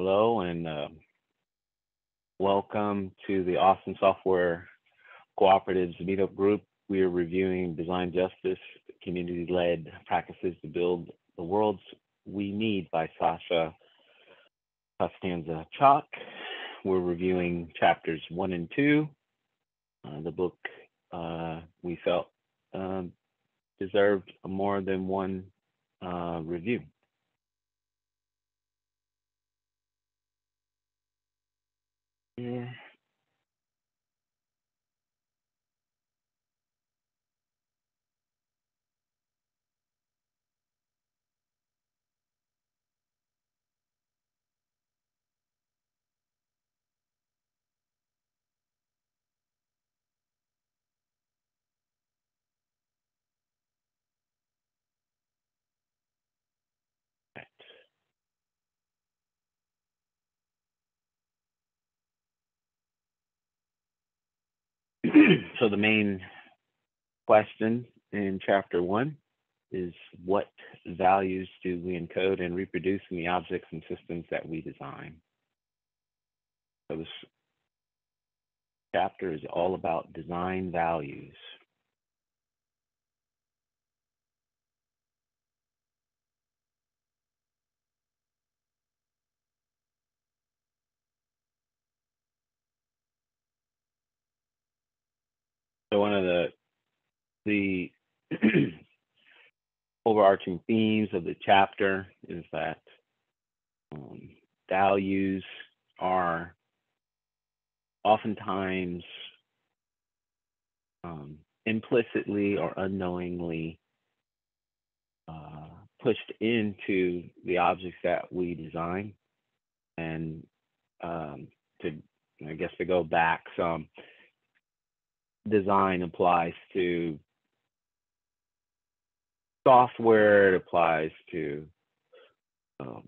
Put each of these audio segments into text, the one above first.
Hello and uh, welcome to the Austin Software Cooperatives Meetup Group. We are reviewing design justice, community-led practices to build the worlds we need by Sasha Costanza Chock. We're reviewing chapters one and two. Uh, the book uh, we felt um, deserved more than one uh, review. A so the main question in chapter one is what values do we encode and reproduce in the objects and systems that we design? So this chapter is all about design values. So one of the the overarching themes of the chapter is that um, values are oftentimes um, implicitly or unknowingly uh, pushed into the objects that we design. And um, to, I guess, to go back some, design applies to software, it applies to um,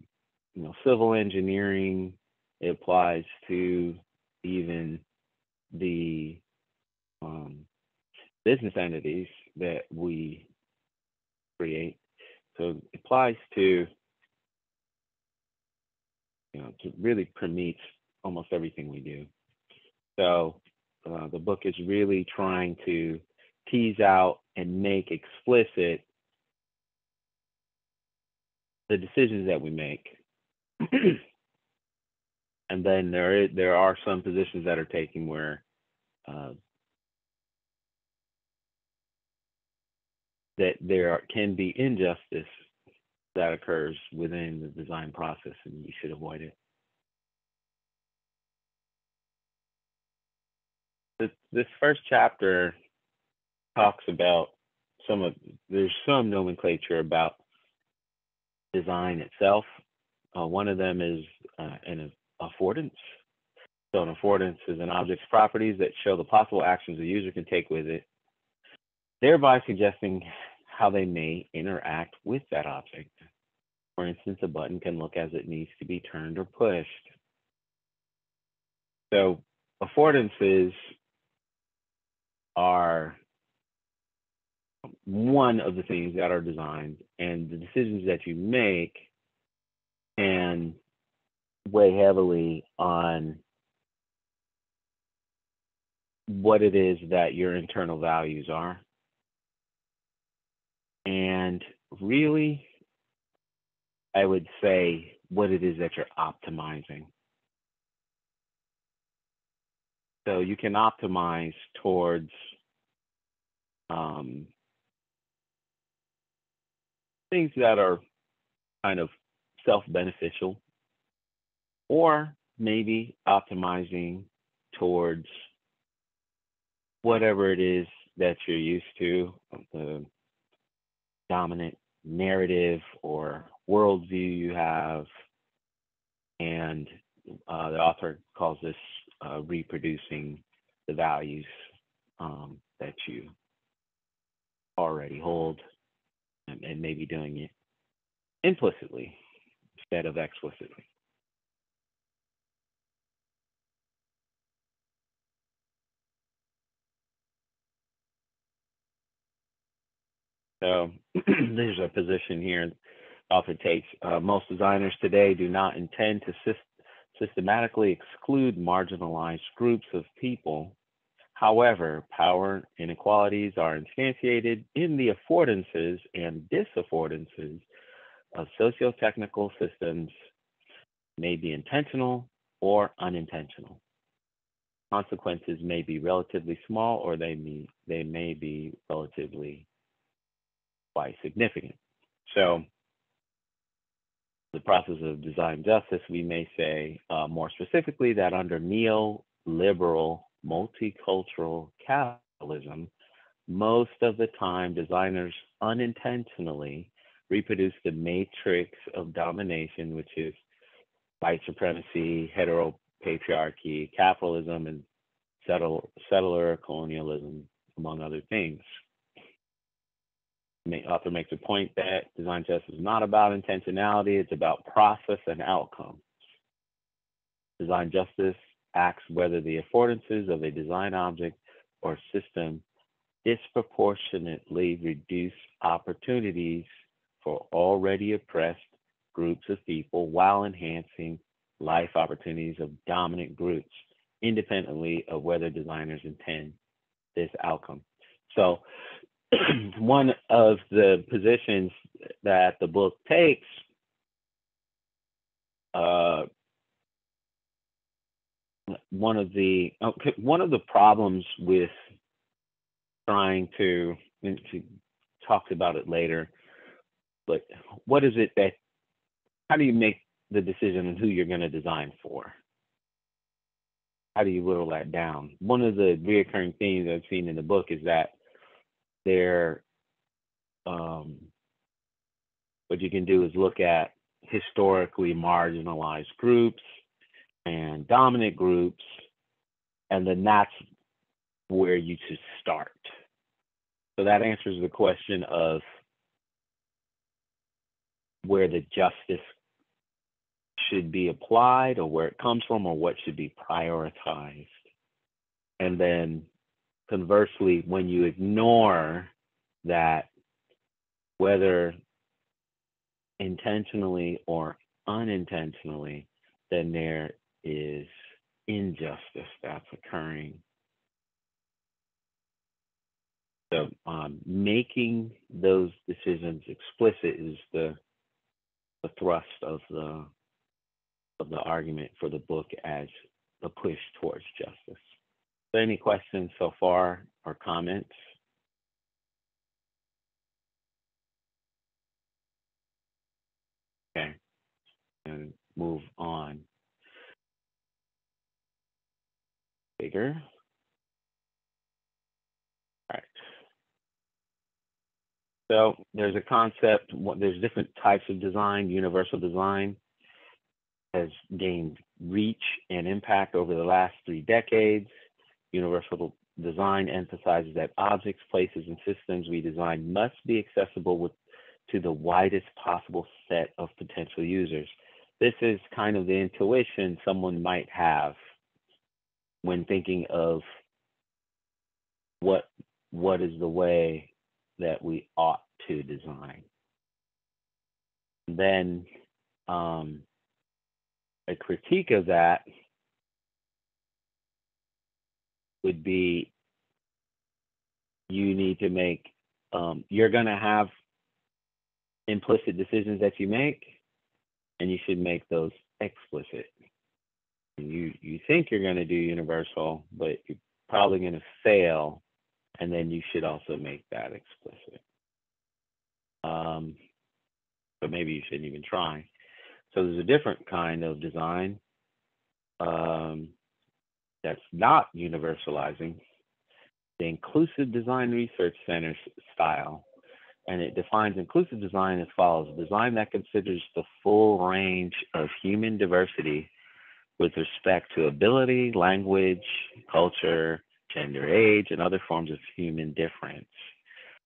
you know civil engineering, it applies to even the um, business entities that we create. So it applies to you know to really permeates almost everything we do. So uh, the book is really trying to tease out and make explicit the decisions that we make. and then there is, there are some positions that are taken where uh, that there can be injustice that occurs within the design process, and you should avoid it. This, this first chapter talks about some of there's some nomenclature about design itself. Uh, one of them is uh, an affordance. So an affordance is an object's properties that show the possible actions a user can take with it, thereby suggesting how they may interact with that object. For instance, a button can look as it needs to be turned or pushed. So affordances are one of the things that are designed and the decisions that you make can weigh heavily on what it is that your internal values are. And really, I would say what it is that you're optimizing. So you can optimize towards um, things that are kind of self-beneficial or maybe optimizing towards whatever it is that you're used to, the dominant narrative or worldview you have. And uh, the author calls this uh, reproducing the values um, that you already hold and, and maybe doing it implicitly instead of explicitly. So there's a position here often takes. Uh, most designers today do not intend to systematically exclude marginalized groups of people. However, power inequalities are instantiated in the affordances and disaffordances of socio-technical systems may be intentional or unintentional. Consequences may be relatively small or they may, they may be relatively quite significant. So the process of design justice, we may say uh, more specifically that under neoliberal multicultural capitalism, most of the time designers unintentionally reproduce the matrix of domination, which is white supremacy, heteropatriarchy, capitalism, and settler colonialism, among other things. The author makes a point that design justice is not about intentionality, it's about process and outcomes. Design justice asks whether the affordances of a design object or system disproportionately reduce opportunities for already oppressed groups of people while enhancing life opportunities of dominant groups, independently of whether designers intend this outcome. So, one of the positions that the book takes uh, one of the okay, one of the problems with trying to she talks about it later but what is it that how do you make the decision on who you're going to design for? How do you whittle that down? One of the reoccurring themes I've seen in the book is that there, um, what you can do is look at historically marginalized groups and dominant groups, and then that's where you should start. So that answers the question of where the justice should be applied or where it comes from or what should be prioritized. And then conversely, when you ignore that, whether intentionally or unintentionally, then there is injustice that's occurring. So um, making those decisions explicit is the the thrust of the of the argument for the book as the push towards justice. So any questions so far or comments? Okay, and move on. Bigger. All right. So there's a concept, there's different types of design, universal design has gained reach and impact over the last three decades. Universal design emphasizes that objects, places, and systems we design must be accessible with, to the widest possible set of potential users. This is kind of the intuition someone might have when thinking of what what is the way that we ought to design. Then um, a critique of that would be you need to make um, you're going to have implicit decisions that you make and you should make those explicit. You you think you're going to do universal but you're probably going to fail and then you should also make that explicit. Um, but maybe you shouldn't even try. So there's a different kind of design um, that's not universalizing, the Inclusive Design Research Center style. And it defines inclusive design as follows design that considers the full range of human diversity with respect to ability, language, culture, gender, age, and other forms of human difference.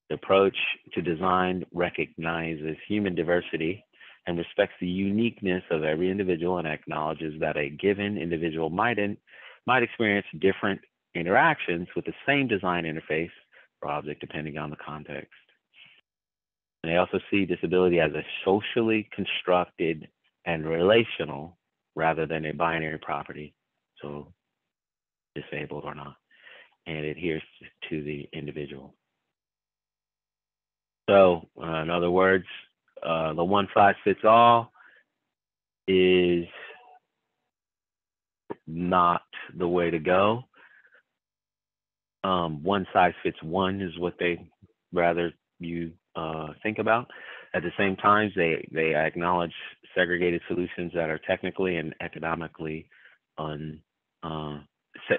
The approach to design recognizes human diversity and respects the uniqueness of every individual and acknowledges that a given individual might, in, might experience different interactions with the same design interface or object depending on the context. And they also see disability as a socially constructed and relational rather than a binary property, so disabled or not, and it adheres to the individual. So, uh, in other words, uh, the one size fits all is not the way to go. Um, one size fits one is what they rather you uh, think about. At the same time, they they acknowledge segregated solutions that are technically and economically un uh,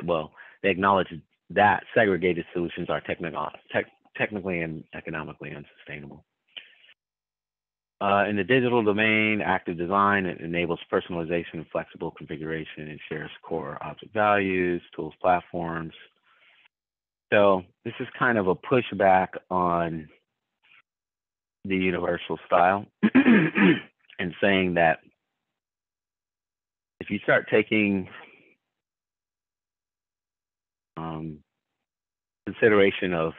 well they acknowledge that segregated solutions are technical tech, technically and economically unsustainable. Uh, in the digital domain, active design enables personalization and flexible configuration and shares core object values, tools, platforms. So this is kind of a pushback on the universal style and saying that if you start taking um, consideration of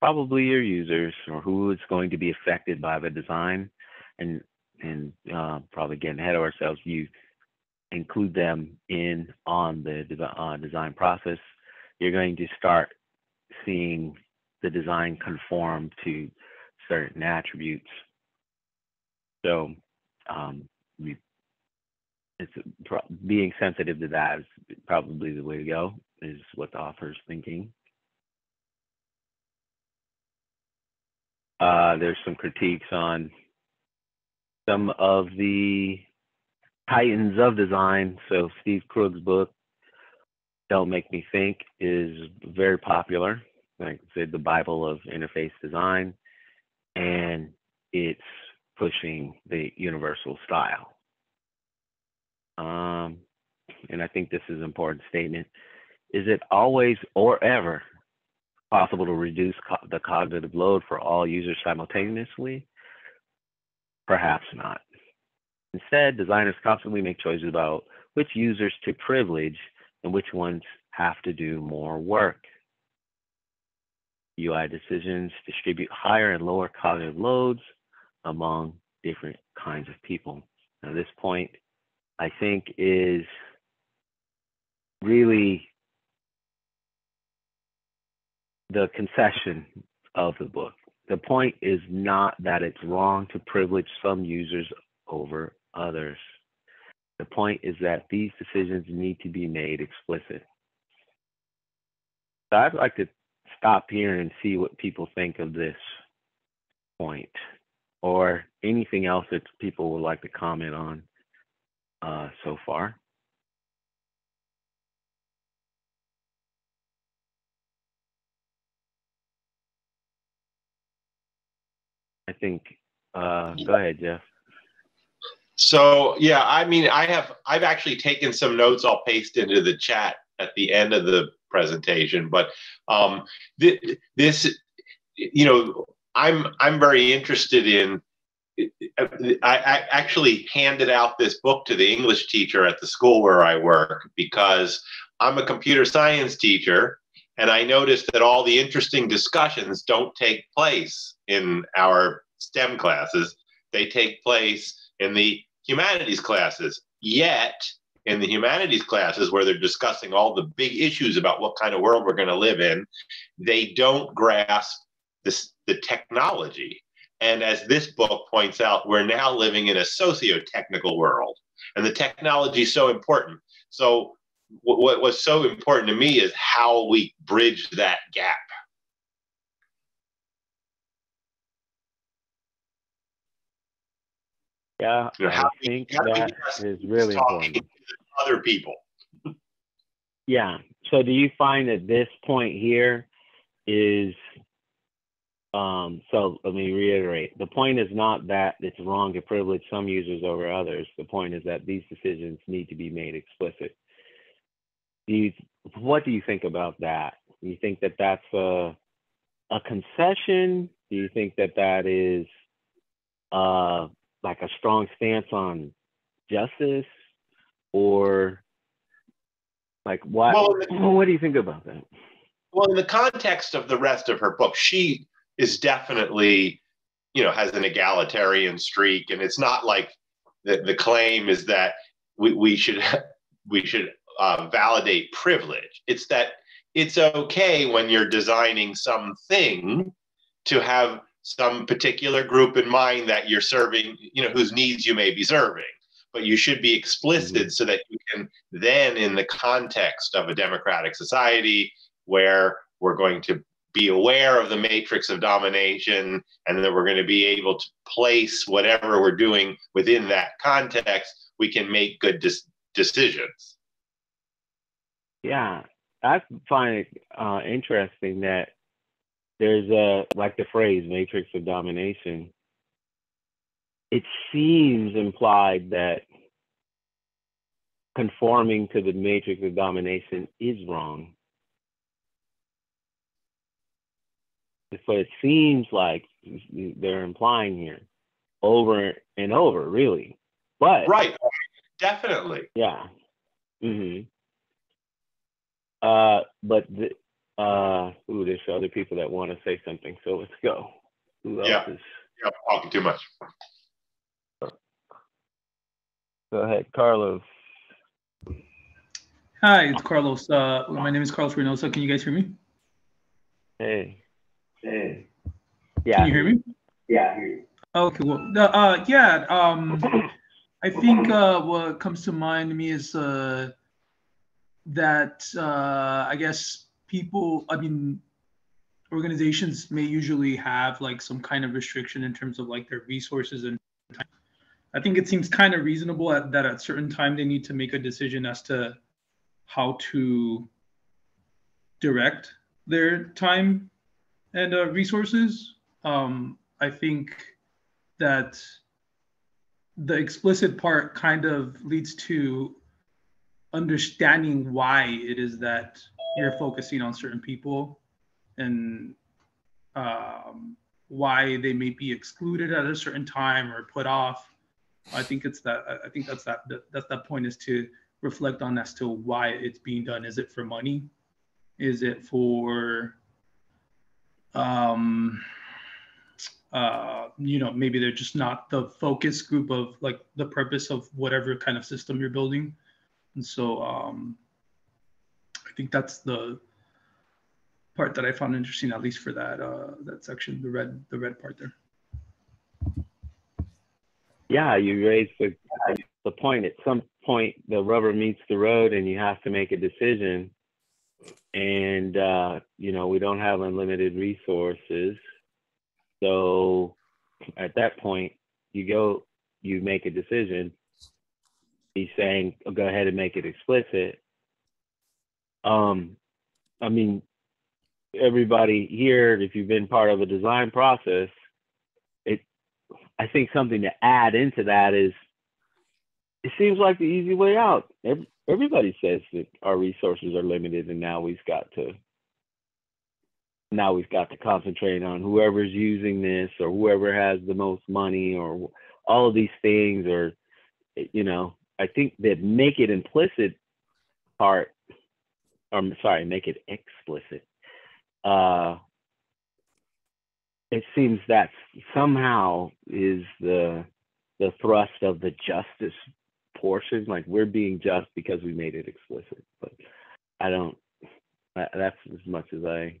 probably your users or who is going to be affected by the design and and uh, probably getting ahead of ourselves you include them in on the uh, design process you're going to start seeing the design conform to certain attributes so um, we, it's being sensitive to that is probably the way to go is what the author is thinking Uh, there's some critiques on some of the titans of design. So Steve Krug's book, Don't Make Me Think, is very popular. Like I said, the Bible of interface design, and it's pushing the universal style. Um, and I think this is an important statement. Is it always or ever possible to reduce co- the cognitive load for all users simultaneously? Perhaps not. Instead, designers constantly make choices about which users to privilege and which ones have to do more work. UI decisions distribute higher and lower cognitive loads among different kinds of people. Now, this point, I think, is really the concession of the book. The point is not that it's wrong to privilege some users over others. The point is that these decisions need to be made explicit. So I'd like to stop here and see what people think of this point or anything else that people would like to comment on uh, so far. I think. Uh, go ahead, Jeff. So yeah, I mean, I have I've actually taken some notes. I'll paste into the chat at the end of the presentation. But um, th- this, you know, I'm I'm very interested in. I, I actually handed out this book to the English teacher at the school where I work because I'm a computer science teacher and I noticed that all the interesting discussions don't take place in our STEM classes, they take place in the humanities classes. Yet, in the humanities classes where they're discussing all the big issues about what kind of world we're going to live in, they don't grasp this, the technology. And as this book points out, we're now living in a socio technical world, and the technology is so important. So, what was so important to me is how we bridge that gap Yeah, I think that is really important. Other people. Yeah. So do you find that this point here is um, so let me reiterate. The point is not that it's wrong to privilege some users over others. The point is that these decisions need to be made explicit. Do you, what do you think about that? Do you think that that's a, a concession? Do you think that that is uh, like a strong stance on justice or like what well, the, what do you think about that well in the context of the rest of her book she is definitely you know has an egalitarian streak and it's not like the, the claim is that we, we should we should uh, validate privilege. It's that it's okay when you're designing something to have some particular group in mind that you're serving, you know, whose needs you may be serving. But you should be explicit mm-hmm. so that you can then, in the context of a democratic society where we're going to be aware of the matrix of domination and that we're going to be able to place whatever we're doing within that context, we can make good dis- decisions. Yeah, I find it uh, interesting that there's a like the phrase matrix of domination. It seems implied that conforming to the matrix of domination is wrong. That's what it seems like they're implying here over and over, really. But right, definitely. Yeah. Mm-hmm. Uh, but the, uh, ooh, there's other people that want to say something, so let's go. Who else yeah. is? Yeah, talking too much. Go ahead, Carlos. Hi, it's Carlos. Uh, my name is Carlos Reynosa. Can you guys hear me? Hey. Hey. Yeah. Can you hear me? Yeah, I hear you. Okay, well, uh, yeah, um, I think uh, what comes to mind to me is uh, that uh, I guess people, I mean, organizations may usually have like some kind of restriction in terms of like their resources and time. I think it seems kind of reasonable at, that at certain time they need to make a decision as to how to direct their time and uh, resources. Um, I think that the explicit part kind of leads to understanding why it is that you're focusing on certain people and um, why they may be excluded at a certain time or put off. I think it's that. I think that's that. That's that point is to reflect on as to why it's being done. Is it for money? Is it for, um, uh, you know, maybe they're just not the focus group of like the purpose of whatever kind of system you're building. And so um, I think that's the part that I found interesting, at least for that uh, that section, the red the red part there. Yeah, you raised the the point. At some point, the rubber meets the road, and you have to make a decision. And uh, you know, we don't have unlimited resources, so at that point, you go, you make a decision, he's saying oh, go ahead and make it explicit. Um, I mean, everybody here, if you've been part of a design process, I think something to add into that is, it seems like the easy way out. Everybody says that our resources are limited, and now we've got to now we've got to concentrate on whoever's using this or whoever has the most money or all of these things or you know I think that make it implicit part, or sorry, make it explicit. Uh, it seems that somehow is the the thrust of the justice portion. Like we're being just because we made it explicit, but I don't. That's as much as I.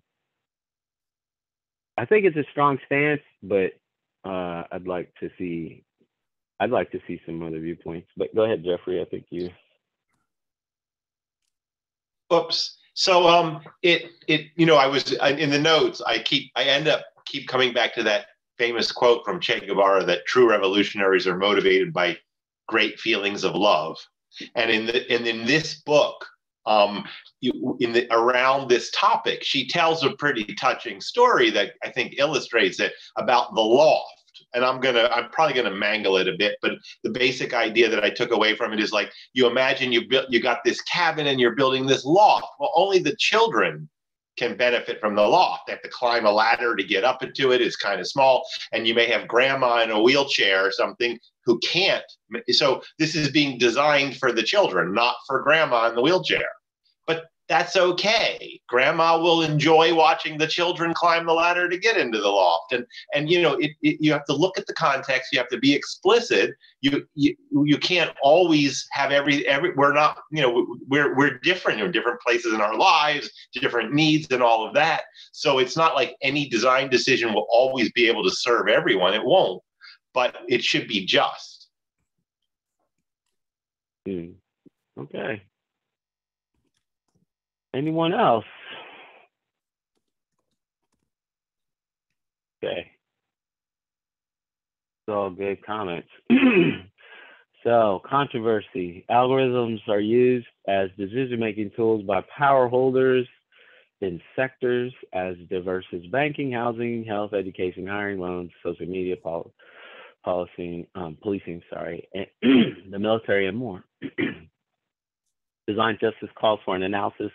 I think it's a strong stance, but uh, I'd like to see I'd like to see some other viewpoints, but go ahead, Jeffrey. I think you. Oops. So um, it it you know I was in the notes. I keep I end up keep coming back to that famous quote from Che Guevara that true revolutionaries are motivated by great feelings of love, and in the and in this book, um, in the around this topic, she tells a pretty touching story that I think illustrates it about the loft. and I'm gonna I'm probably gonna mangle it a bit, but the basic idea that I took away from it is like you imagine you built you got this cabin and you're building this loft. Well, only the children can benefit from the loft. They have to climb a ladder to get up into it. It's kind of small, and you may have grandma in a wheelchair or something who can't. So this is being designed for the children, not for grandma in the wheelchair that's okay. Grandma will enjoy watching the children climb the ladder to get into the loft. And and you know, it, it, you have to look at the context. You have to be explicit. You you you can't always have every every. We're not you know we're we're different. in different places in our lives, different needs, and all of that. So it's not like any design decision will always be able to serve everyone. It won't, but it should be just. Hmm. Okay. Anyone else? Okay. So good comments. so controversy. Algorithms are used as decision-making tools by power holders in sectors as diverse as banking, housing, health, education, hiring, loans, social media, pol- policy, um, policing, sorry, the military and more. Design justice calls for an analysis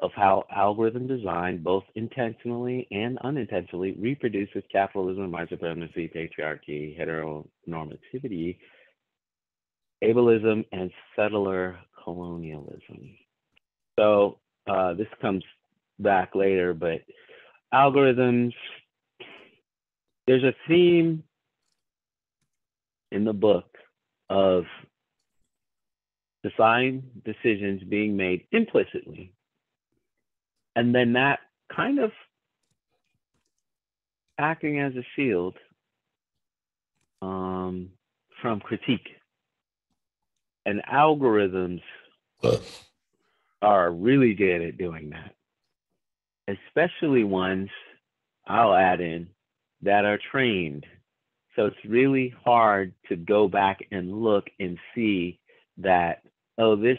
of how algorithm design, both intentionally and unintentionally, reproduces capitalism, white supremacy, patriarchy, heteronormativity, ableism, and settler colonialism. So uh, this comes back later, but algorithms, there's a theme in the book of design decisions being made implicitly and then that kind of acting as a shield um, from critique. And algorithms are really good at doing that, especially ones I'll add in that are trained. So it's really hard to go back and look and see that, oh, this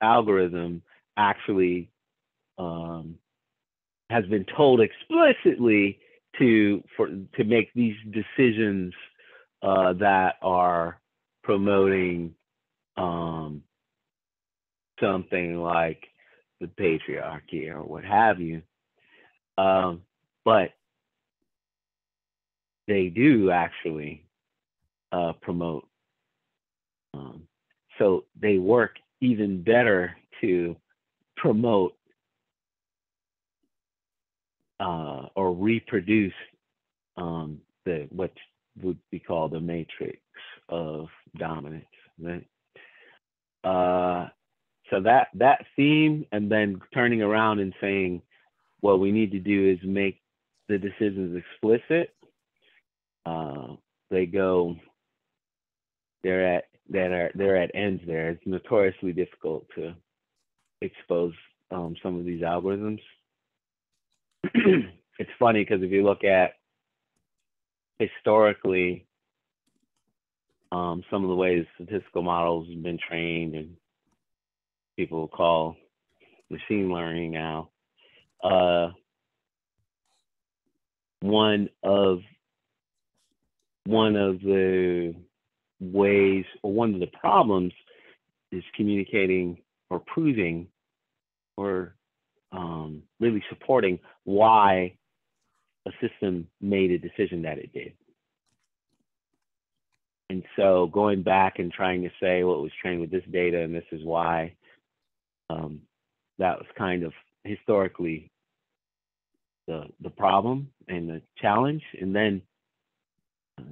algorithm actually um, has been told explicitly to for to make these decisions uh, that are promoting um, something like the patriarchy or what have you. Um, but they do actually uh, promote. Um, so they work even better to promote uh, or reproduce um, the what would be called the matrix of dominance. Right? Uh, so that that theme, and then turning around and saying, what we need to do is make the decisions explicit. Uh, they go. They're at that are they're at ends there. It's notoriously difficult to expose um, some of these algorithms it's funny because if you look at historically um, some of the ways statistical models have been trained and people call machine learning now uh, one of one of the ways or one of the problems is communicating or proving or um, really supporting why a system made a decision that it did. And so going back and trying to say, well, was trained with this data and this is why, um, that was kind of historically the the problem and the challenge. And then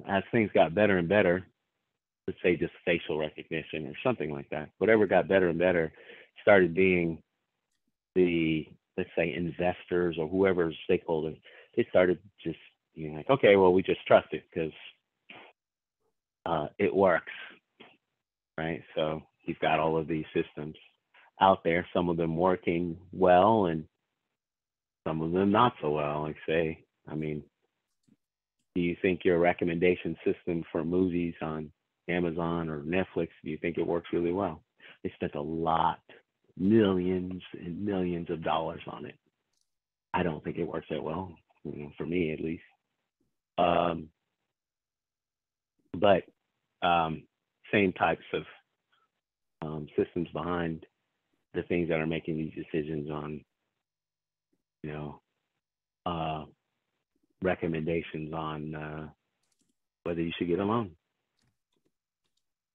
as things got better and better, let's say just facial recognition or something like that, whatever got better and better started being the let's say investors or whoever stakeholders, they started just being like, okay, well, we just trust it because uh, it works, right? So you've got all of these systems out there, some of them working well and some of them not so well. Like say, I mean, do you think your recommendation system for movies on Amazon or Netflix, do you think it works really well? They spent a lot millions and millions of dollars on it. I don't think it works that well, you know, for me at least. Um, but um, same types of um, systems behind the things that are making these decisions on, you know, uh, recommendations on uh, whether you should get a loan.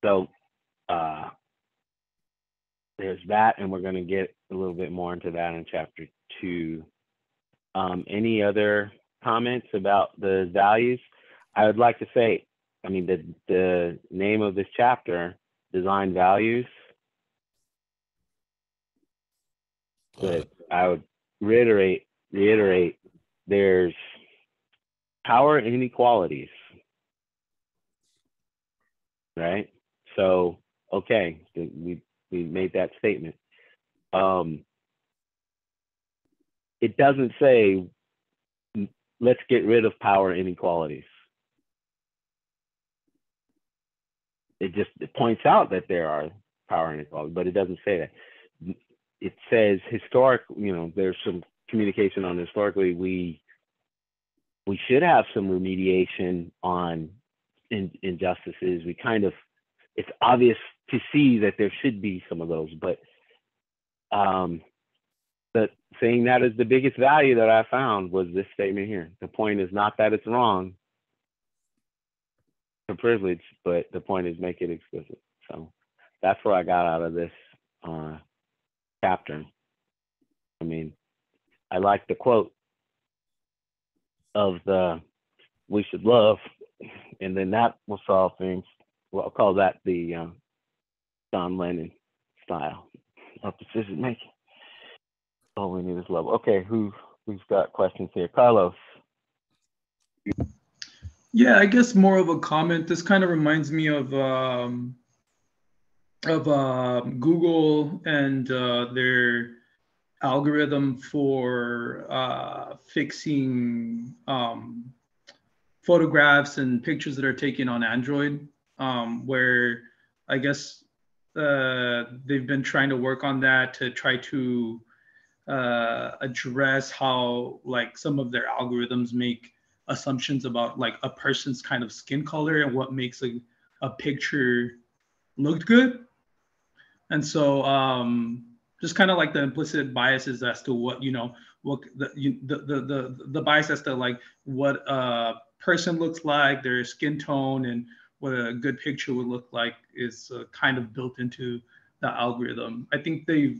So uh, there's that, and we're going to get a little bit more into that in chapter two. Um, any other comments about the values? I would like to say, I mean, the the name of this chapter, design values. But I would reiterate reiterate there's power inequalities right so okay we we made that statement. Um it doesn't say let's get rid of power inequalities. It just it points out that there are power inequalities but it doesn't say that. It says historic you know there's some communication on historically, we we should have some remediation on in, injustices. We kind of it's obvious to see that there should be some of those, but um, but saying that is the biggest value that I found was this statement here. The point is not that it's wrong to privilege, but the point is make it explicit. So that's what I got out of this uh, chapter. I mean, I like the quote of the we should love, and then that will solve things. Well, I'll call that the um, John Lennon style of decision making. All we need is love. Okay, who who's got questions here? Carlos. Yeah, I guess more of a comment. This kind of reminds me of um, of uh, Google and uh, their algorithm for uh, fixing um, photographs and pictures that are taken on Android, um, where I guess uh, they've been trying to work on that to try to uh, address how like some of their algorithms make assumptions about like a person's kind of skin color and what makes a, a picture look good. And so um, just kind of like the implicit biases as to what you know what the, you, the, the the the bias as to like what a person looks like their skin tone and what a good picture would look like is uh, kind of built into the algorithm i think they've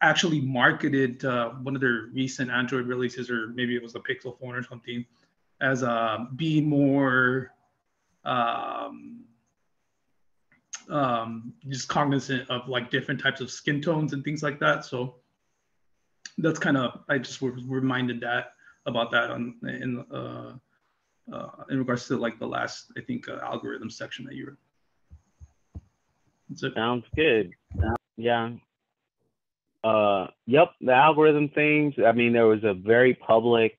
actually marketed uh, one of their recent android releases or maybe it was a pixel phone or something as uh, being more um, um, just cognizant of like different types of skin tones and things like that. So that's kind of I just was reminded that about that on in uh, uh, in regards to like the last I think uh, algorithm section that you were. That's it. Sounds good. Yeah. Uh, yep, the algorithm things. I mean, there was a very public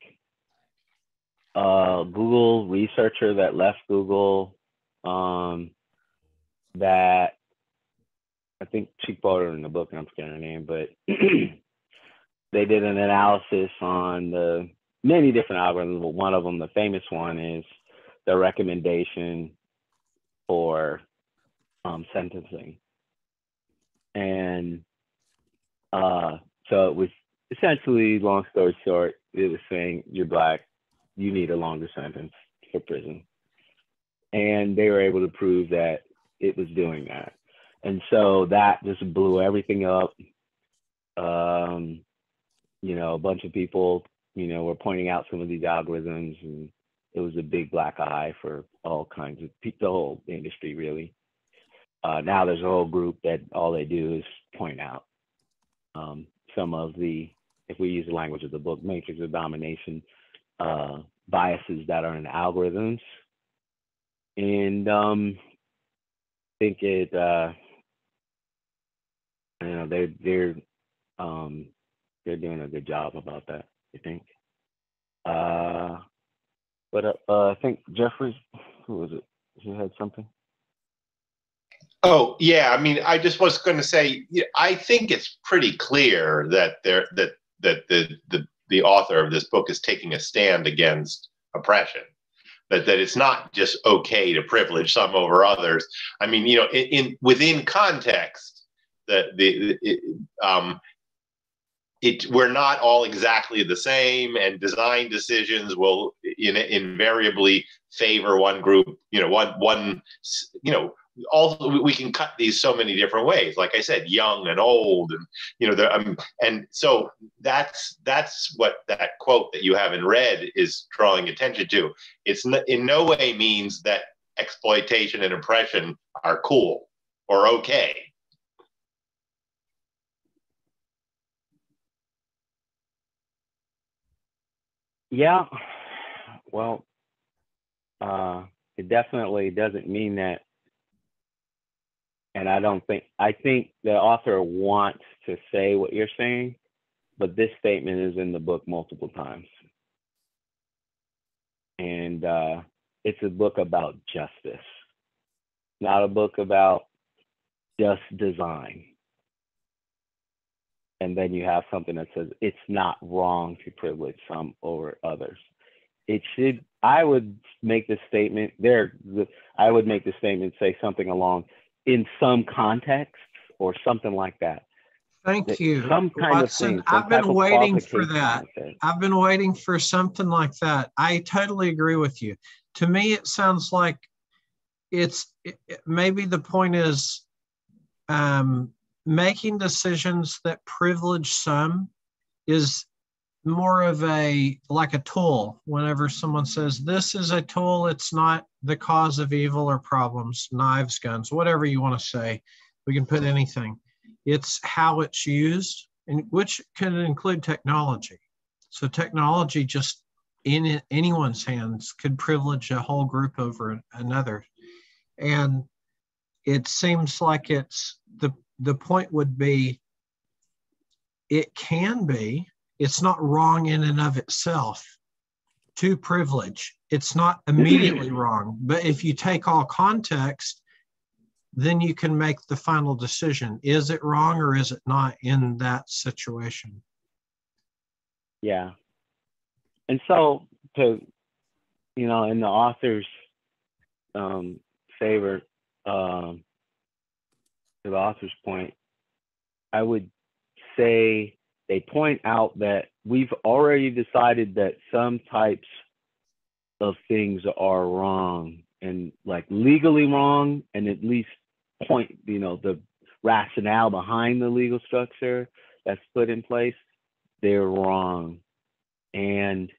uh, Google researcher that left Google um, that I think she quoted in the book, and I'm forgetting her name, but they did an analysis on the many different algorithms, but one of them, the famous one, is the recommendation for um, sentencing. And uh, so it was essentially, long story short, it was saying you're black, you need a longer sentence for prison. And they were able to prove that it was doing that. And so that just blew everything up. Um, you know, a bunch of people, you know, were pointing out some of these algorithms, and it was a big black eye for all kinds of the whole industry, really. Uh, now there's a whole group that all they do is point out um, some of the, if we use the language of the book, matrix of domination uh, biases that are in algorithms. And um, think it uh you know they're they're um they're doing a good job about that i think? Uh but uh, uh i think jeffrey who was it? He had something? Oh yeah i mean i just was going to say i think it's pretty clear that there that that the the the author of this book is taking a stand against oppression that, that it's not just okay to privilege some over others. I mean, you know, in, in within context, the the it, um, it we're not all exactly the same, and design decisions will in, invariably favor one group. You know, one one you know also we can cut these so many different ways like i said young and old and you know um, and so that's that's what that quote that you have in red is drawing attention to it's in no way means that exploitation and oppression are cool or okay yeah well uh it definitely doesn't mean that and I don't think I think the author wants to say what you're saying, but this statement is in the book multiple times, and uh, it's a book about justice, not a book about just design. And then you have something that says it's not wrong to privilege some over others. It should. I would make this statement there. I would make the statement say something along in some context or something like that. Thank you. Some kind Watson, of thing. I've been waiting for that. I've been waiting for something like that. I totally agree with you. To me, it sounds like it's it, maybe the point is um, making decisions that privilege some is more of a like a tool. Whenever someone says this is a tool it's not the cause of evil or problems knives guns whatever you want to say we can put anything. It's how it's used and which can include technology. So technology just in anyone's hands could privilege a whole group over another. And it seems like it's the the point would be it can be it's not wrong in and of itself to privilege. It's not immediately wrong, but if you take all context, then you can make the final decision. Is it wrong or is it not in that situation? Yeah. And so to you know, in the author's um, favor, um, to the author's point, I would say they point out that we've already decided that some types of things are wrong and like legally wrong and at least point you know the rationale behind the legal structure that's put in place they're wrong. And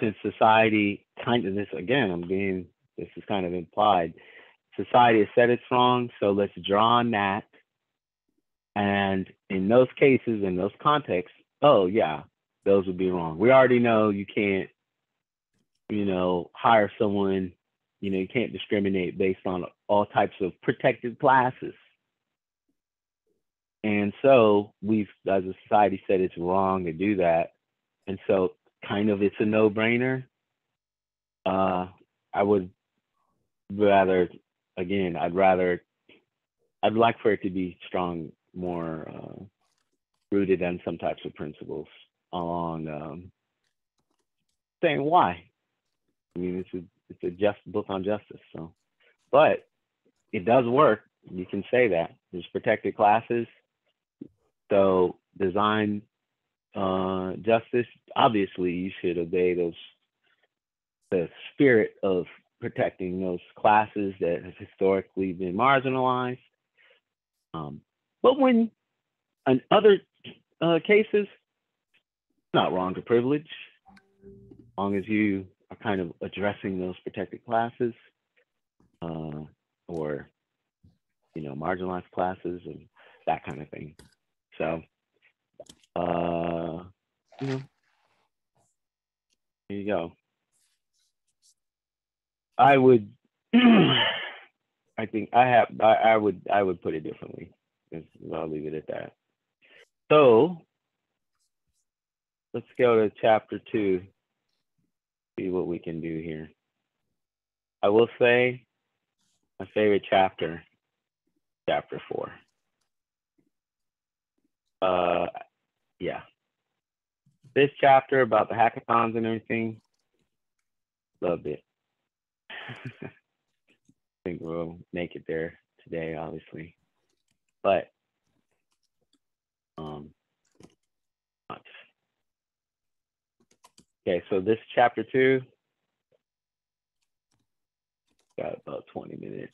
since society kind of this again i'm being this is kind of implied society has said it's wrong so let's draw on that and in those cases, in those contexts, oh yeah, those would be wrong. We already know you can't, you know, hire someone, you know, you can't discriminate based on all types of protected classes. And so we've, as a society, said it's wrong to do that. And so, kind of, it's a no-brainer. Uh, I would rather, again, I'd rather, I'd like for it to be strong more uh, rooted in some types of principles along um, saying why. I mean, it's a it's a just book on justice. So, but it does work. You can say that there's protected classes. So design uh, justice. Obviously, you should obey those the spirit of protecting those classes that have historically been marginalized. Um, but when in other uh, cases, not wrong to privilege, as long as you are kind of addressing those protected classes uh, or you know marginalized classes and that kind of thing. So, uh, you know, there you go. I would, I think I have, I, I would, I would put it differently. I'll leave it at that. So let's go to chapter two, see what we can do here. I will say my favorite chapter, chapter four. Uh, yeah. This chapter about the hackathons and everything, loved it. I think we'll make it there today, obviously. But um, okay, so this chapter two got about 20 minutes.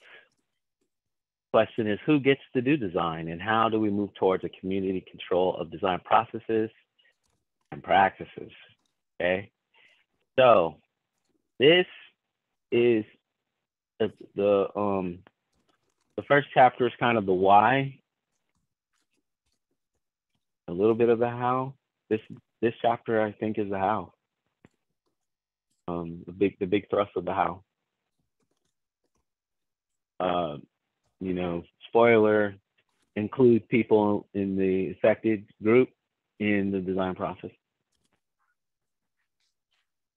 question is who gets to do design and how do we move towards a community control of design processes and practices? Okay. So this is the, um the first chapter is kind of the why, a little bit of the how. This this chapter I think is the how. Um, the big the big thrust of the how. Uh, you know, spoiler, include people in the affected group in the design process.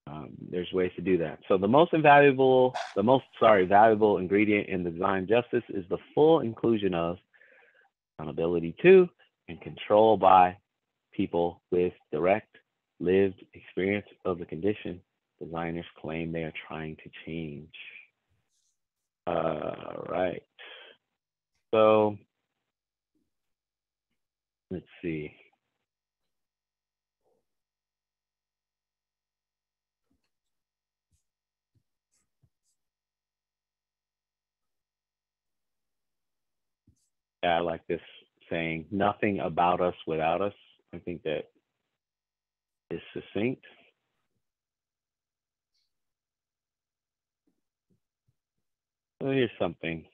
Um, there's ways to do that. So the most invaluable, the most, sorry, valuable ingredient in the design justice is the full inclusion of accountability to and control by people with direct lived experience of the condition designers claim they are trying to change. Uh, right. So let's see. Yeah, I like this saying, nothing about us without us. I think that is succinct. So here's something.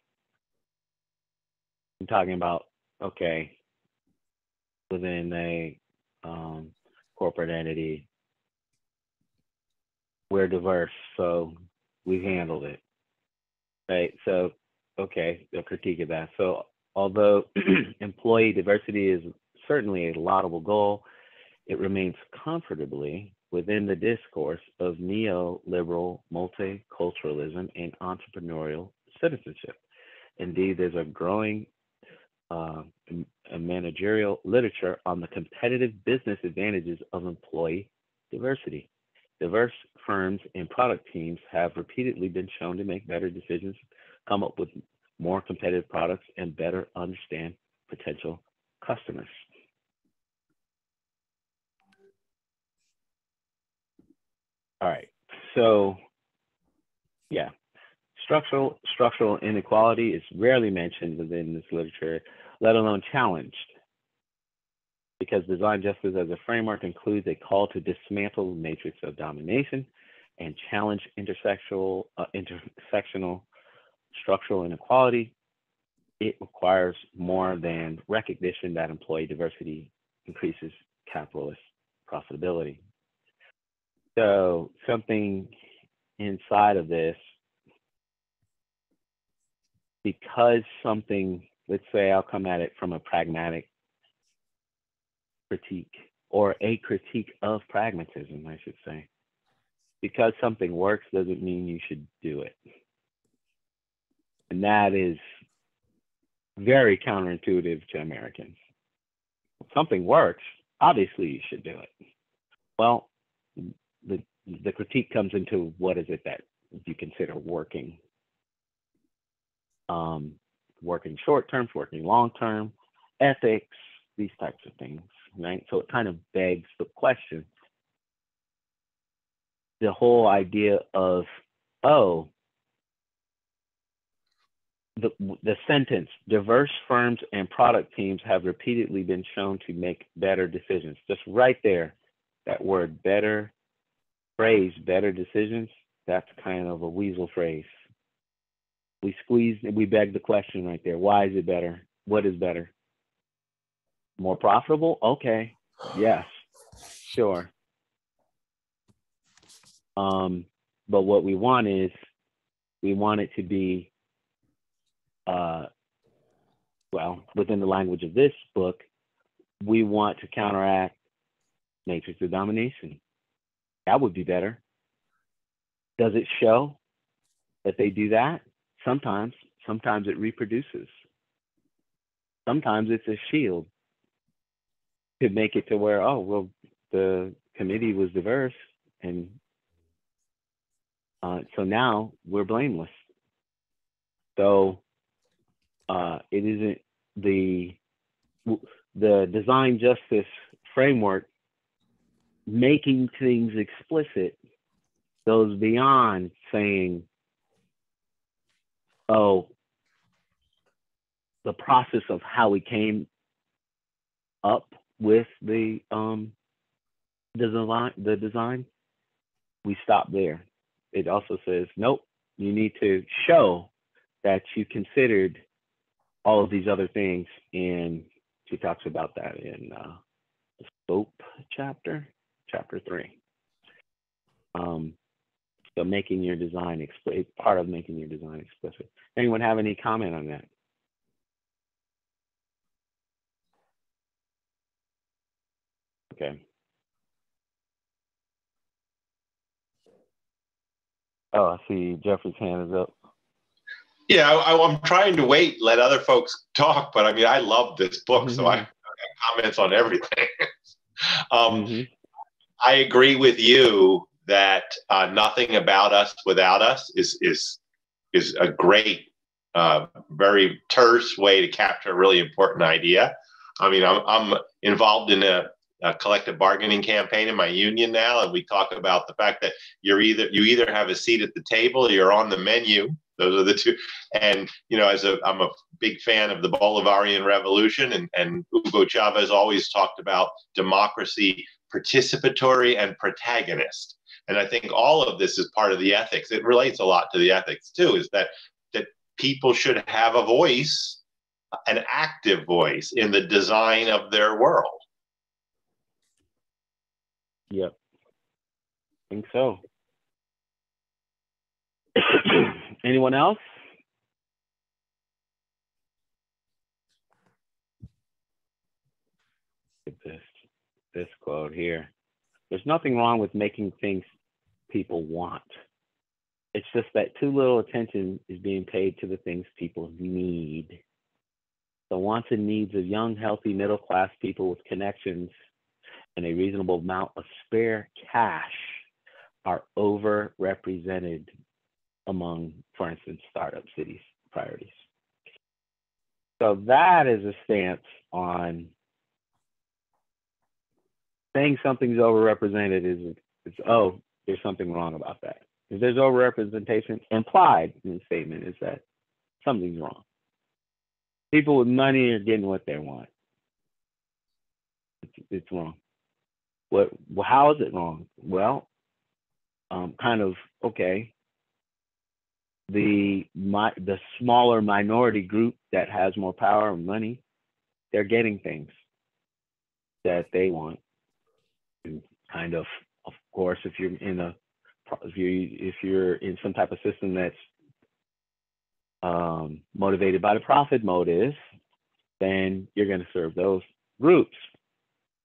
I'm talking about, okay, within a um, corporate entity, we're diverse, so we've handled it. Right. So, okay, the critique of that. So Although employee diversity is certainly a laudable goal, it remains comfortably within the discourse of neoliberal multiculturalism and entrepreneurial citizenship. Indeed, there's a growing uh, managerial literature on the competitive business advantages of employee diversity. Diverse firms and product teams have repeatedly been shown to make better decisions, come up with more competitive products, and better understand potential customers. All right, so yeah, structural structural inequality is rarely mentioned within this literature, let alone challenged, because design justice as a framework includes a call to dismantle the matrix of domination and challenge intersectional uh, intersectional structural inequality, it requires more than recognition that employee diversity increases capitalist profitability. So something inside of this, because something, let's say I'll come at it from a pragmatic critique or a critique of pragmatism, I should say. Because something works doesn't mean you should do it. And that is very counterintuitive to Americans. If something works, obviously you should do it. Well, the the critique comes into what is it that you consider working? Um, working short term, working long term, ethics, these types of things, right? So it kind of begs the question. The whole idea of, oh, the, the sentence diverse firms and product teams have repeatedly been shown to make better decisions. Just right there that word better phrase better decisions that's kind of a weasel phrase. We squeeze and we beg the question right there why is it better? What is better? More profitable? Okay. Yes. Sure. Um but what we want is we want it to be uh, well, within the language of this book, we want to counteract matrix of domination. That would be better. Does it show that they do that? Sometimes. Sometimes it reproduces. Sometimes it's a shield to make it to where, oh, well, the committee was diverse and uh, so now we're blameless. So uh, it isn't the the design justice framework making things explicit goes beyond saying, oh, the process of how we came up with the um the design the design we stop there. It also says nope you need to show that you considered all of these other things and she talks about that in uh, the scope chapter chapter three um, so making your design explicit part of making your design explicit anyone have any comment on that Okay. Oh, I see Jeffrey's hand is up. Yeah, I, am trying to wait, let other folks talk, but I mean, I love this book, mm-hmm. so I, I, have comments on everything. um, mm-hmm. I agree with you that uh, nothing about us without us is is is a great, uh, very terse way to capture a really important idea. I mean, I'm, I'm involved in a a collective bargaining campaign in my union now, and we talk about the fact that you're either you either have a seat at the table or you're on the menu. Those are the two. And you know, as a I'm a big fan of the Bolivarian Revolution, and and Hugo Chavez always talked about democracy, participatory and protagonist. And I think all of this is part of the ethics. It relates a lot to the ethics too. Is that that people should have a voice, an active voice in the design of their world Yep. I think so. Anyone else? This this quote here. There's nothing wrong with making things people want. It's just that too little attention is being paid to the things people need. The wants and needs of young, healthy, middle class people with connections and a reasonable amount of spare cash are overrepresented among, for instance, startup cities priorities. So that is a stance on saying something's overrepresented is it's oh, there's something wrong about that. If there's overrepresentation implied in the statement is that something's wrong. People with money are getting what they want. It's, it's wrong. What? How is it wrong? Well, um, kind of okay. The my the smaller minority group that has more power and money, they're getting things that they want. And kind of, of course, if you're in a if you if you're in some type of system that's um, motivated by the profit motive, then you're going to serve those groups.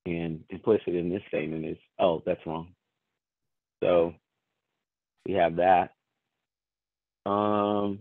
And implicit in this statement is, oh, that's wrong. So we have that. Um,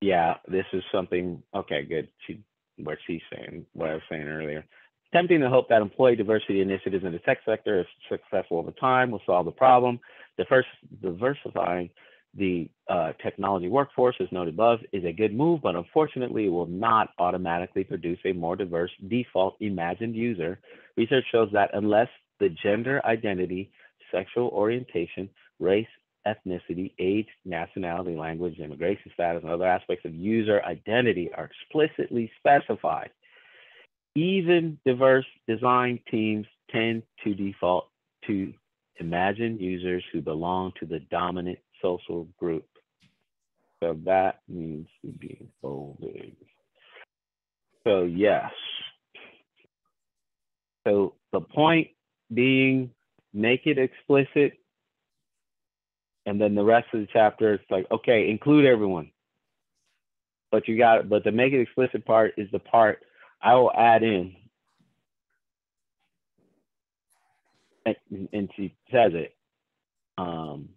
yeah, this is something, okay, good. She, what she's saying, what I was saying earlier. Tempting to hope that employee diversity initiatives in the tech sector, if successful over time, will solve the problem. The first diversifying the uh, technology workforce, as noted above, is a good move, but unfortunately, it will not automatically produce a more diverse default imagined user. Research shows that unless the gender identity, sexual orientation, race, ethnicity, age, nationality, language, immigration status, and other aspects of user identity are explicitly specified, even diverse design teams tend to default to imagine users who belong to the dominant social group. So that needs to be bolded. So yes. So the point being make it explicit and then the rest of the chapter it's like okay include everyone but you got it. but the make it explicit part is the part i will add in and, and she says it um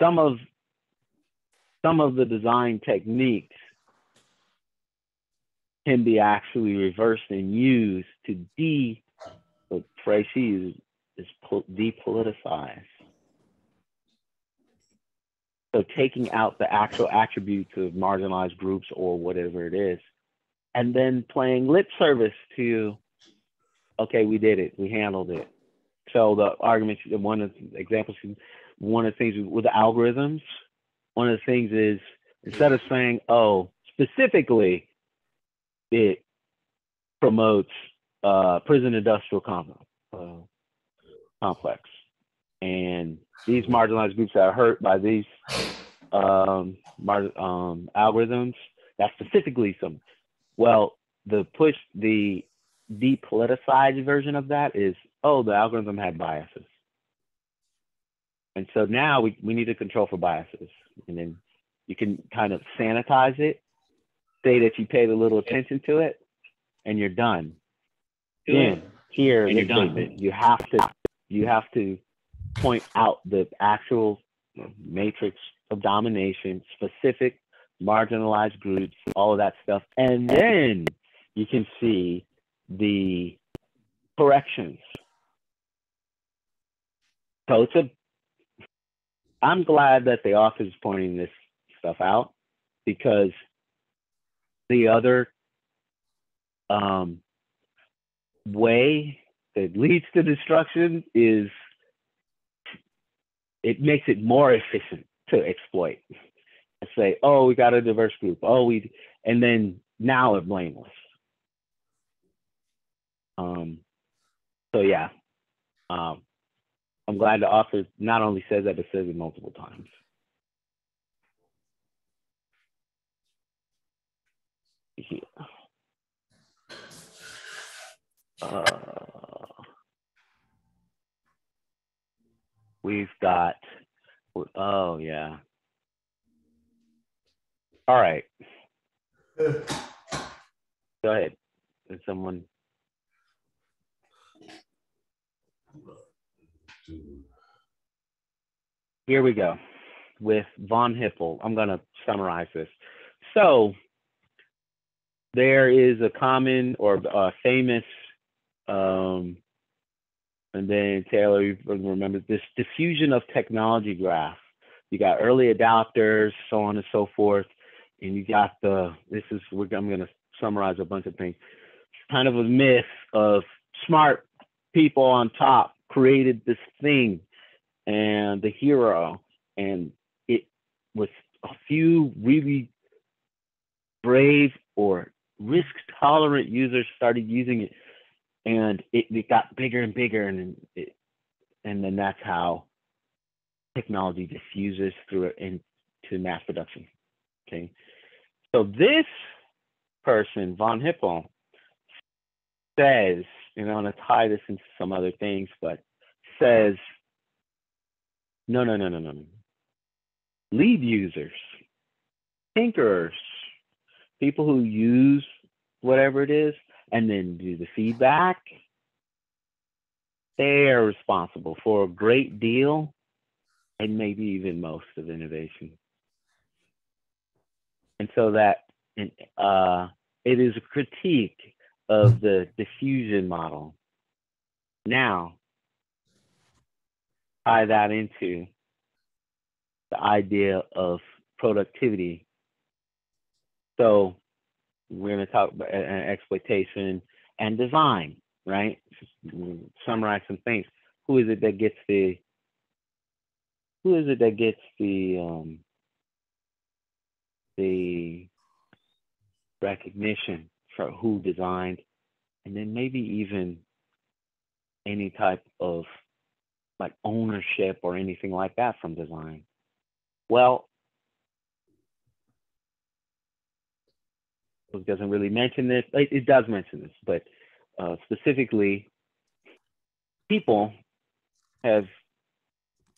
some of some of the design techniques can be actually reversed and used to de the phrase she used is depoliticize. So taking out the actual attributes of marginalized groups or whatever it is, and then playing lip service to, okay, we did it, we handled it. So the argument, one of the examples one of the things with algorithms, one of the things is instead of saying, oh, specifically, it promotes uh, prison industrial complex, uh, complex, and these marginalized groups that are hurt by these um, um, algorithms. That's specifically some. Well, the push, the depoliticized version of that is, oh, the algorithm had biases. And so now we, we need to control for biases. And then you can kind of sanitize it, say that you paid a little attention to it, and you're done. Then here, and you're done. you have to you have to point out the actual matrix of domination, specific marginalized groups, all of that stuff, and then you can see the corrections. So it's a I'm glad that the office is pointing this stuff out because the other um, way that leads to destruction is it makes it more efficient to exploit. And say, oh, we got a diverse group. Oh, we, and then now we're blameless. Um, so yeah, um, I'm glad the author not only says that, but says it multiple times. Yeah. Uh, we've got, oh yeah. All right. Go ahead. Is someone Here we go with von Hippel. I'm going to summarize this. So there is a common or a famous, um, and then Taylor, you remember this diffusion of technology graph. You got early adopters, so on and so forth, and you got the. This is I'm going to summarize a bunch of things. It's kind of a myth of smart people on top created this thing and the hero and it was a few really brave or risk tolerant users started using it and it, it got bigger and bigger and it, and then that's how technology diffuses through it into mass production okay? So this person von hippel says and I want to tie this into some other things, but says, no, no, no, no, no. Lead users, tinkerers, people who use whatever it is and then do the feedback, they are responsible for a great deal and maybe even most of innovation. And so that uh, it is a critique of the diffusion model. Now, tie that into the idea of productivity. So we're going to talk about exploitation and design, right? summarize some things. Who is it that gets the who is it that gets the um, the recognition for who designed, and then maybe even any type of like ownership or anything like that from design. Well, it doesn't really mention this. It, does mention this, but uh, specifically, people have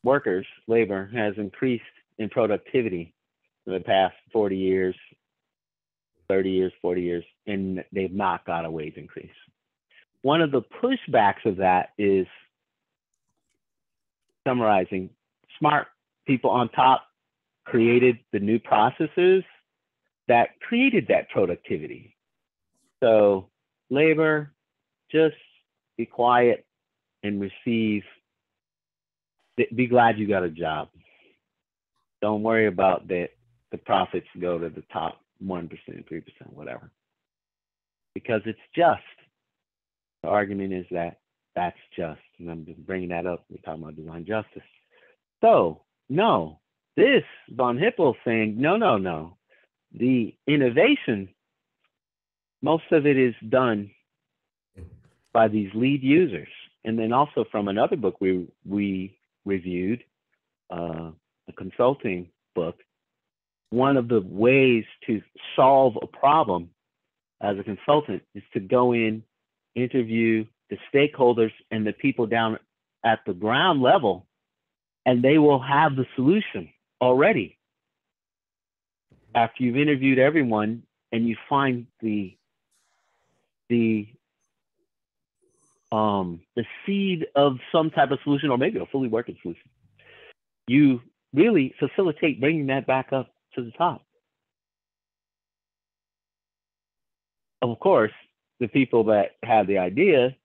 workers, labor has increased in productivity in the past 40 years 30 years, 40 years, and they've not got a wage increase. One of the pushbacks of that is summarizing smart people on top created the new processes that created that productivity. So, labor, just be quiet and receive, be glad you got a job. Don't worry about that the profits go to the top 1%, 3%, whatever. Because it's just. The argument is that that's just. And I'm just bringing that up. We're talking about design justice. So, no, this von Hippel saying, no, no, no. The innovation, most of it is done by these lead users. And then also from another book we we reviewed, uh, a consulting book, one of the ways to solve a problem as a consultant is to go in, interview the stakeholders and the people down at the ground level, and they will have the solution already. After you've interviewed everyone and you find the the um, the seed of some type of solution, or maybe a fully working solution, you really facilitate bringing that back up to the top. Of course, the people that have the idea,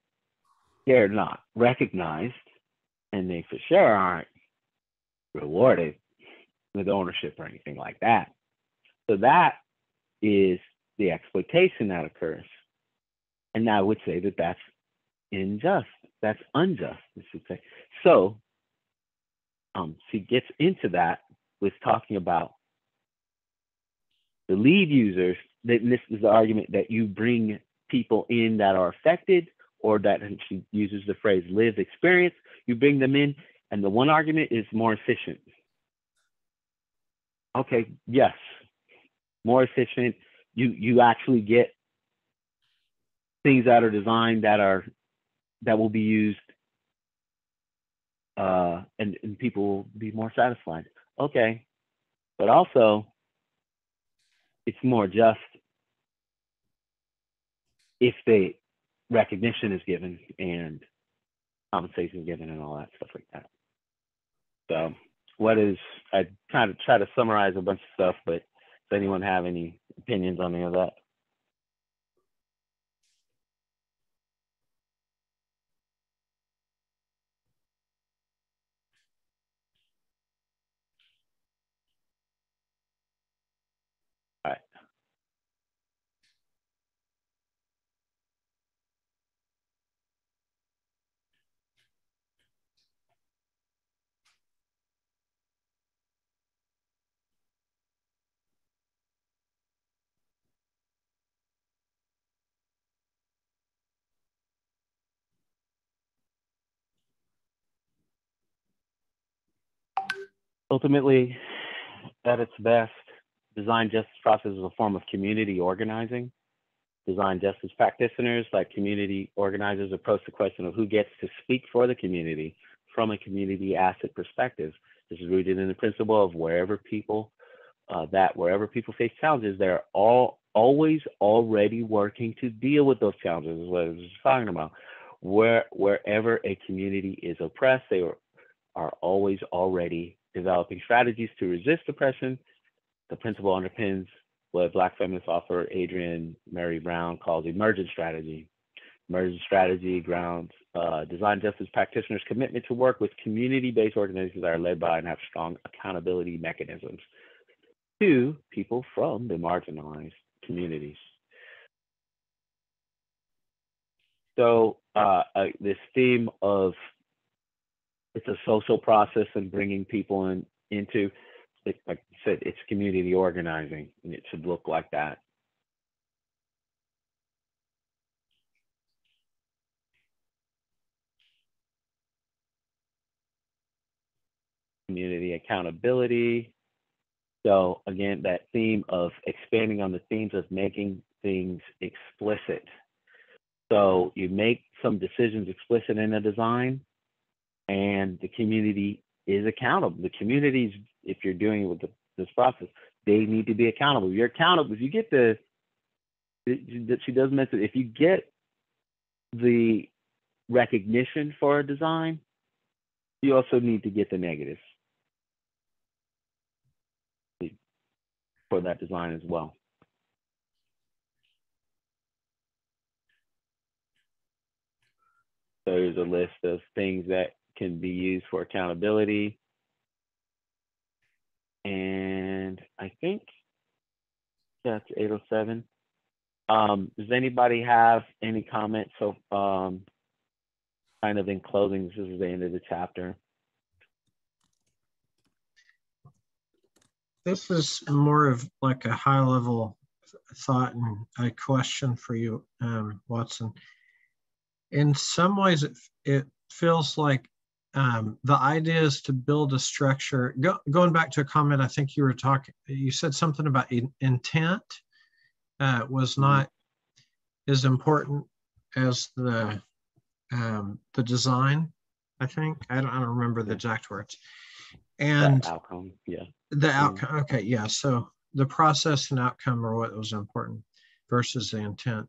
they're not recognized and they for sure aren't rewarded with ownership or anything like that. So that is the exploitation that occurs. And I would say that that's unjust. That's unjust, I should say. So um, she gets into that with talking about the lead users. That this is the argument that you bring people in that are affected, or that she uses the phrase lived experience. You bring them in, and the one argument is more efficient. Okay, yes, more efficient. You you actually get things that are designed that are that will be used uh, and, and people will be more satisfied. Okay. But also, it's more just if the recognition is given and compensation is given and all that stuff like that. So, what is, I kind of try to summarize a bunch of stuff, but does anyone have any opinions on any of that? Ultimately, at its best, design justice process is a form of community organizing. Design justice practitioners, like community organizers, approach the question of who gets to speak for the community from a community asset perspective. This is rooted in the principle of wherever people uh, that wherever people face challenges, they're all always already working to deal with those challenges. Is what I was talking about. Where wherever a community is oppressed, they are, are always already developing strategies to resist oppression. The principle underpins what Black feminist author Adrienne Maree Brown calls emergent strategy. Emergent strategy grounds uh, design justice practitioners' commitment to work with community-based organizations that are led by and have strong accountability mechanisms to people from the marginalized communities. So uh, uh, this theme of it's a social process and bringing people in into it, like I said, it's community organizing, and it should look like that. Community accountability. So again, that theme of expanding on the themes of making things explicit. So you make some decisions explicit in a design, and the community is accountable. The communities, if you're doing it with the, this process, they need to be accountable. You're accountable. If you get the, that she does mention, if you get the recognition for a design, you also need to get the negatives for that design as well. So there's a list of things that can be used for accountability. And I think that's 807. Um, does anybody have any comments? So, um, kind of in closing, this is the end of the chapter. this is more of like a high level thought and a question for you, um, Watson. In some ways, it, it feels like um, the idea is to build a structure. Go, going back to a comment, I think you were talking, you said something about in, intent uh, was mm-hmm. not as important as the um, the design. I think I don't, I don't remember the exact words. And the outcome, yeah. The mm-hmm. outcome. Okay, yeah. So the process and outcome are what was important versus the intent.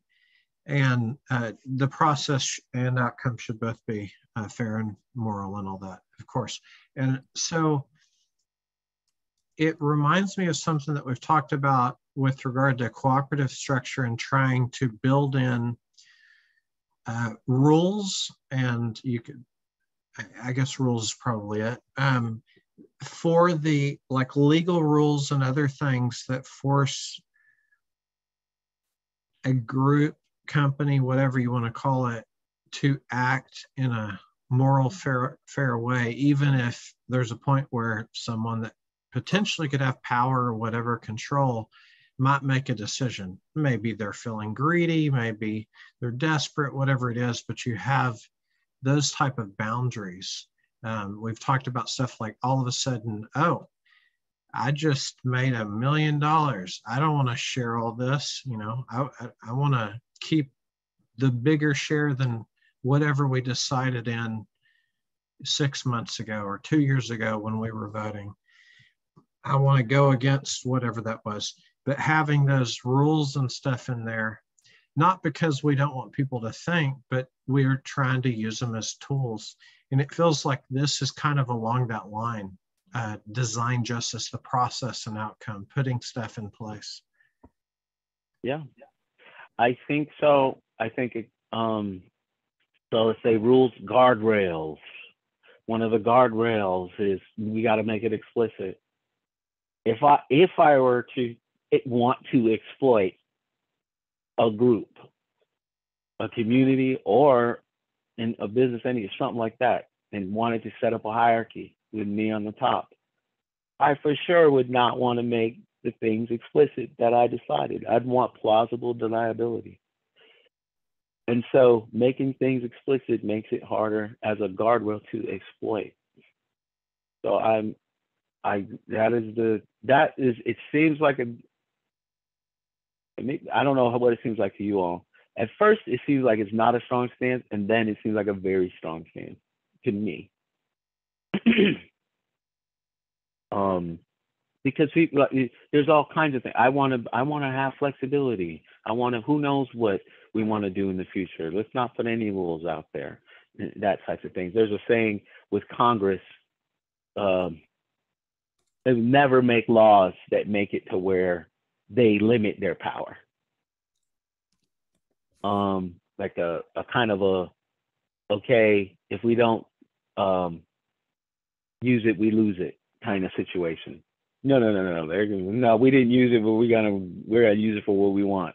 And uh, the process and outcome should both be uh, fair and moral and all that, of course. And so it reminds me of something that we've talked about with regard to cooperative structure and trying to build in uh, rules and you could I guess rules is probably it um, for the like legal rules and other things that force a group company whatever you want to call it to act in a moral fair fair way even if there's a point where someone that potentially could have power or whatever control might make a decision. Maybe they're feeling greedy, maybe they're desperate, whatever it is, but you have those type of boundaries. Um, we've talked about stuff like all of a sudden, oh, I just made a million dollars. I don't want to share all this. You know, I, I, I want to keep the bigger share than whatever we decided in six months ago or two years ago when we were voting. I want to go against whatever that was but having those rules and stuff in there not because we don't want people to think but we're trying to use them as tools. And it feels like this is kind of along that line uh, design justice the process and outcome putting stuff in place. Yeah i think so. I think it um so let's say rules guardrails one of the guardrails is we got to make it explicit. If i if i were to it want to exploit a group, a community, or in a business entity, something like that, and wanted to set up a hierarchy with me on the top, I for sure would not want to make the things explicit that I decided. I'd want plausible deniability. And so making things explicit makes it harder as a guardrail to exploit. So I'm I that is the that is it seems like a I don't know what it seems like to you all. At first, it seems like it's not a strong stance, and then it seems like a very strong stance to me. um, because people, like, there's all kinds of things. I want to, I want to have flexibility. I want to. Who knows what we want to do in the future? Let's not put any rules out there. That types of things. There's a saying with Congress. Um, they never make laws that make it to where they limit their power. Um, like a, a kind of a, okay, if we don't um, use it, we lose it kind of situation. No, no, no, no, no. No, we didn't use it, but we gonna we're gonna use it for what we want.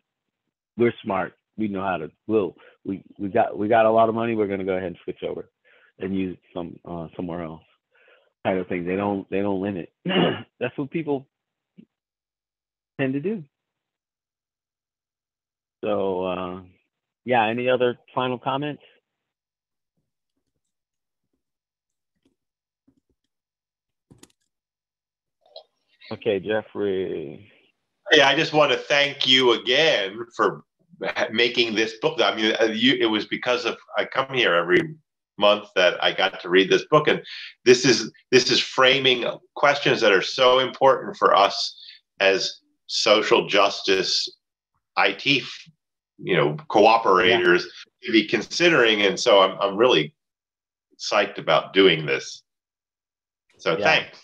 We're smart. We know how to. We'll we we got we got a lot of money. We're gonna go ahead and switch over and use it some uh, somewhere else. Kind of thing. They don't they don't limit. That's what people tend to do. So, uh, yeah, any other final comments? Okay, Jeffrey. Yeah, I just want to thank you again for making this book. I mean, uh, you, it was because of I come here every month that I got to read this book, and this is this is framing questions that are so important for us as social justice IT, you know, cooperators yeah. to be considering. And so I'm, I'm really psyched about doing this. So yeah. thanks.